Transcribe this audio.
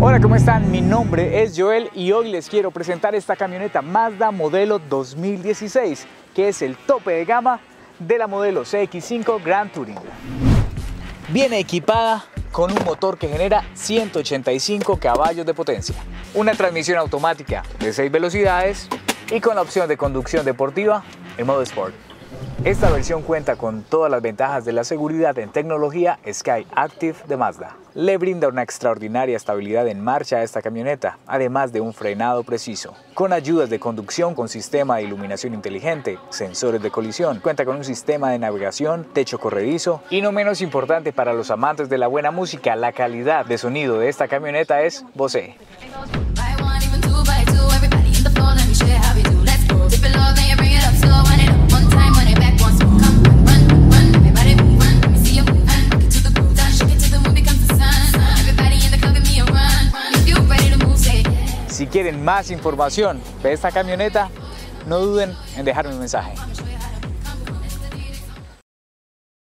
Hola, ¿cómo están? Mi nombre es Joel y hoy les quiero presentar esta camioneta Mazda modelo 2016, que es el tope de gama de la modelo CX5 Grand Touring. Viene equipada con un motor que genera 185 caballos de potencia, una transmisión automática de 6 velocidades y con la opción de conducción deportiva en modo Sport. Esta versión cuenta con todas las ventajas de la seguridad en tecnología Sky Active de Mazda. Le brinda una extraordinaria estabilidad en marcha a esta camioneta, además de un frenado preciso. Con ayudas de conducción con sistema de iluminación inteligente, sensores de colisión, cuenta con un sistema de navegación, techo corredizo y no menos importante para los amantes de la buena música, la calidad de sonido de esta camioneta es Bose. Si quieren más información de esta camioneta, no duden en dejarme un mensaje.